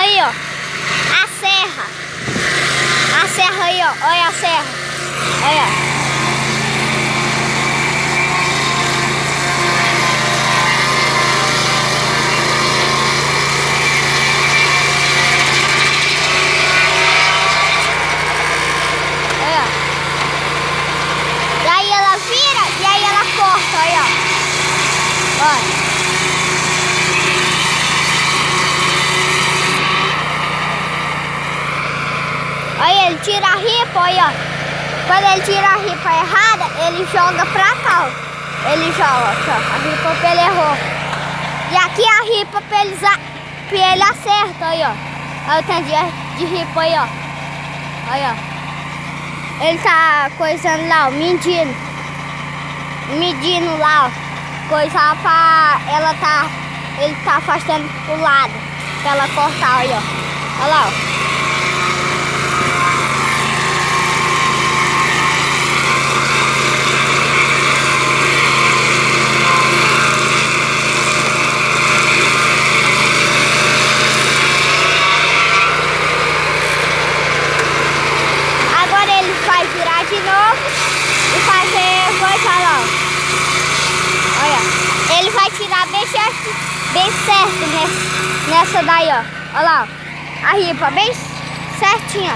Aí, ó. A serra. A serra aí, ó. Olha a serra. Olha. Olha. E aí ela vira e aí ela corta, aí, ó. Olha. Aí ele tira a ripa, aí, ó. Quando ele tira a ripa errada, ele joga pra cá, ó. Ele joga, ó. A ripa pra ele errou. E aqui a ripa pra ele, pra ele acerta, aí, ó. Olha o tanto de, de ripa aí, ó. Aí, ó. Ele tá coisando lá, ó, medindo. Medindo lá, ó. Coisa pra ela tá. Ele tá afastando pro lado. Pra ela cortar aí, ó. Olha lá, ó. Agora ele vai virar de novo e fazer coisa lá. ó. Olha, ele vai tirar bem certo, bem certo nessa, daí, ó. Olha lá, ó. a ripa bem certinha.